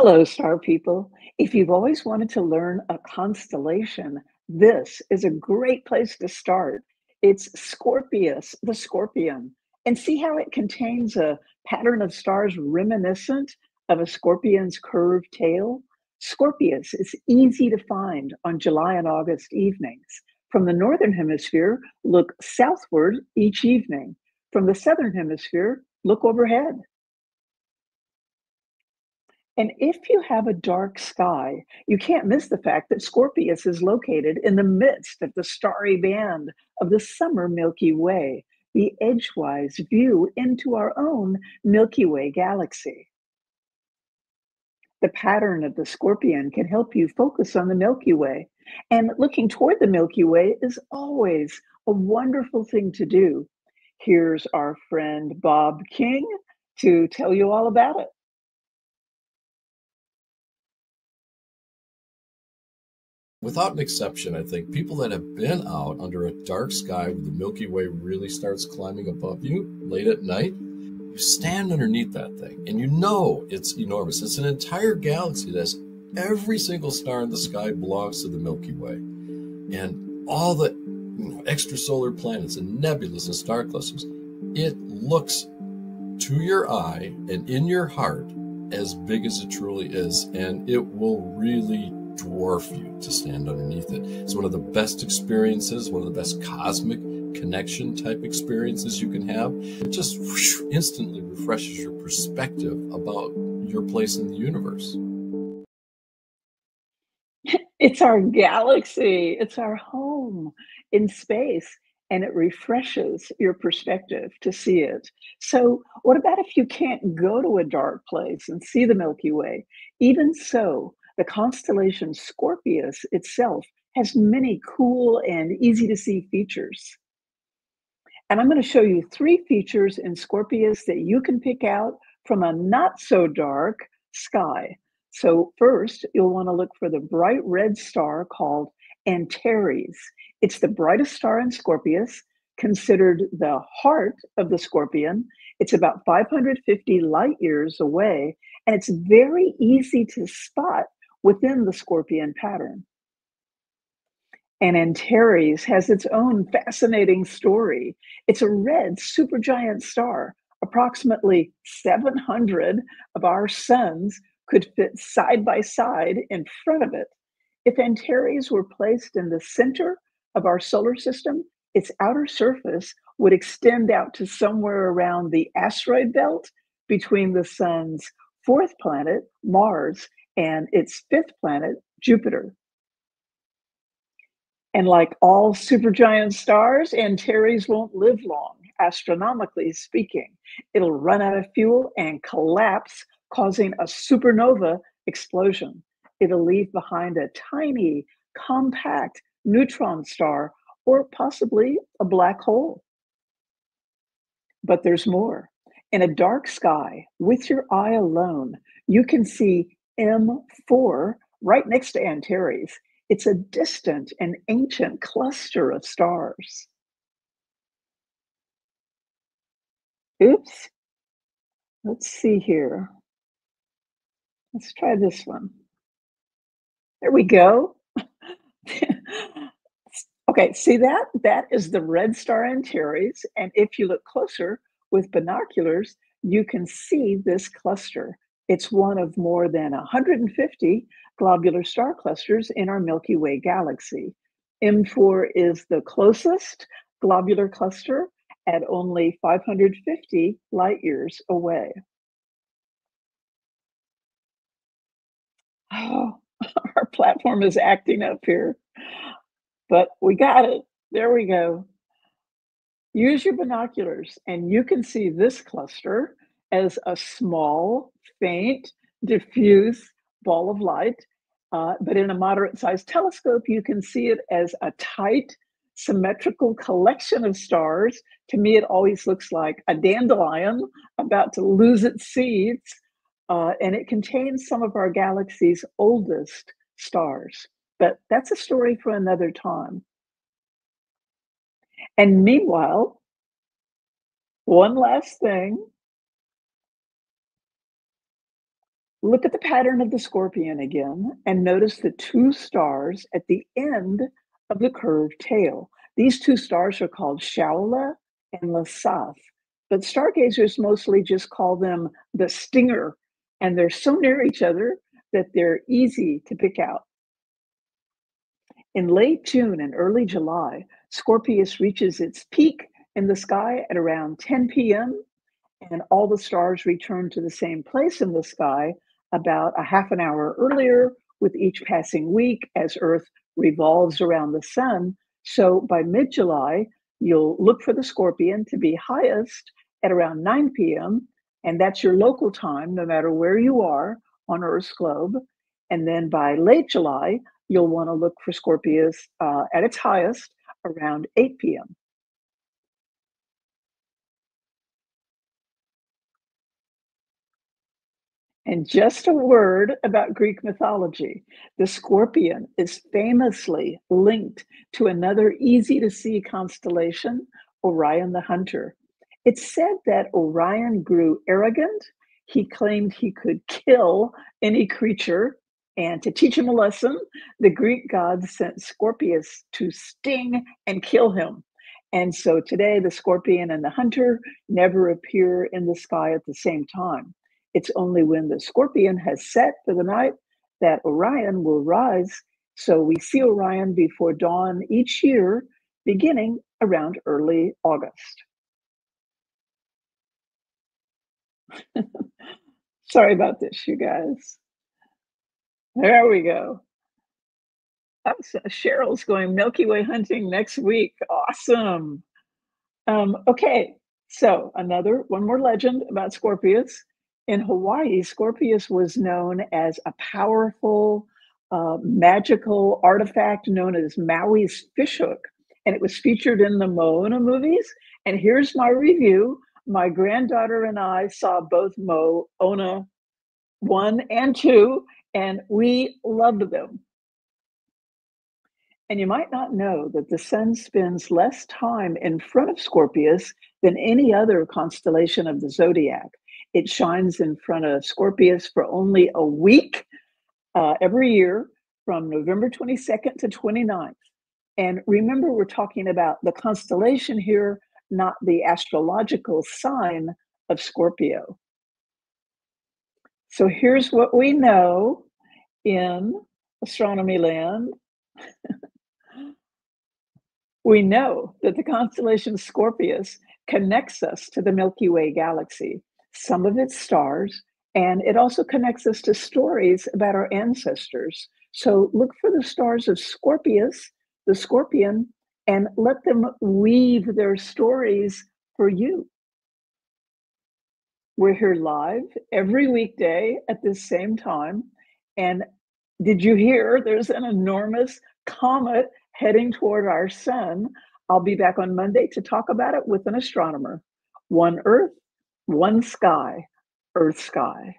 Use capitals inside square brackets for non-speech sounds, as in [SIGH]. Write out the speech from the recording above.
Hello, star people. If you've always wanted to learn a constellation, this is a great place to start. It's Scorpius, the scorpion, and see how it contains a pattern of stars reminiscent of a scorpion's curved tail? Scorpius is easy to find on July and August evenings. From the northern hemisphere, look southward each evening. From the southern hemisphere, look overhead. And if you have a dark sky, you can't miss the fact that Scorpius is located in the midst of the starry band of the summer Milky Way, the edgewise view into our own Milky Way galaxy. The pattern of the scorpion can help you focus on the Milky Way. And looking toward the Milky Way is always a wonderful thing to do. Here's our friend Bob King to tell you all about it. Without an exception, I think people that have been out under a dark sky where the Milky Way really starts climbing above you late at night, you stand underneath that thing and you know it's enormous. It's an entire galaxy that has every single star in the sky belongs to the Milky Way. And all the you know, extrasolar planets and nebulas and star clusters, it looks to your eye and in your heart as big as it truly is. And it will really dwarf you to stand underneath it. It's one of the best experiences, one of the best cosmic connection type experiences you can have. It just whoosh, instantly refreshes your perspective about your place in the universe. [LAUGHS] It's our galaxy, it's our home in space, and it refreshes your perspective to see it. So, what about if you can't go to a dark place and see the Milky Way? Even so, the constellation Scorpius itself has many cool and easy to see features. And I'm going to show you three features in Scorpius that you can pick out from a not so dark sky. So, first, you'll want to look for the bright red star called Antares. It's the brightest star in Scorpius, considered the heart of the scorpion. It's about 550 light years away, and it's very easy to spot within the scorpion pattern. And Antares has its own fascinating story. It's a red supergiant star. Approximately 700 of our suns could fit side by side in front of it. If Antares were placed in the center of our solar system, its outer surface would extend out to somewhere around the asteroid belt between the sun's fourth planet, Mars, and its fifth planet, Jupiter. And like all supergiant stars, Antares won't live long, astronomically speaking. It'll run out of fuel and collapse, causing a supernova explosion. It'll leave behind a tiny, compact neutron star or possibly a black hole. But there's more. In a dark sky, with your eye alone, you can see M4 right next to Antares. It's a distant and ancient cluster of stars. Oops. Let's see here. Let's try this one. There we go. [LAUGHS] okay, see that? That is the red star Antares. And if you look closer with binoculars, you can see this cluster. It's one of more than 150 globular star clusters in our Milky Way galaxy. M4 is the closest globular cluster at only 550 light years away. Oh, [LAUGHS] our platform is acting up here, but we got it. There we go. Use your binoculars and you can see this cluster as a small, faint, diffuse ball of light. Uh, but in a moderate sized telescope, you can see it as a tight, symmetrical collection of stars. To me, it always looks like a dandelion about to lose its seeds. Uh, and it contains some of our galaxy's oldest stars. But that's a story for another time. And meanwhile, one last thing Look at the pattern of the scorpion again and notice the two stars at the end of the curved tail. These two stars are called Shaula and Lesath, but stargazers mostly just call them the stinger, and they're so near each other that they're easy to pick out. In late June and early July, Scorpius reaches its peak in the sky at around 10 p.m., and all the stars return to the same place in the sky about a half an hour earlier with each passing week as Earth revolves around the sun. So by mid July, you'll look for the scorpion to be highest at around 9 p.m. And that's your local time, no matter where you are on Earth's globe. And then by late July, you'll want to look for Scorpius uh, at its highest around 8 p.m. And just a word about Greek mythology. The scorpion is famously linked to another easy to see constellation, Orion the Hunter. It's said that Orion grew arrogant. He claimed he could kill any creature. And to teach him a lesson, the Greek gods sent Scorpius to sting and kill him. And so today, the scorpion and the hunter never appear in the sky at the same time. It's only when the scorpion has set for the night that Orion will rise. So we see Orion before dawn each year, beginning around early August. [LAUGHS] Sorry about this, you guys. There we go. Cheryl's going Milky Way hunting next week. Awesome. Um, okay, so another one more legend about Scorpius in Hawaii, Scorpius was known as a powerful, uh, magical artifact known as Maui's fishhook. And it was featured in the Moana movies. And here's my review. My granddaughter and I saw both Moana 1 and 2, and we loved them. And you might not know that the sun spends less time in front of Scorpius than any other constellation of the zodiac. It shines in front of Scorpius for only a week uh, every year from November 22nd to 29th. And remember, we're talking about the constellation here, not the astrological sign of Scorpio. So here's what we know in astronomy land. [LAUGHS] we know that the constellation Scorpius connects us to the Milky Way galaxy some of its stars, and it also connects us to stories about our ancestors. So look for the stars of Scorpius, the scorpion, and let them weave their stories for you. We're here live every weekday at the same time. And did you hear there's an enormous comet heading toward our sun? I'll be back on Monday to talk about it with an astronomer. One Earth, one sky, Earth sky.